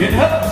Get up!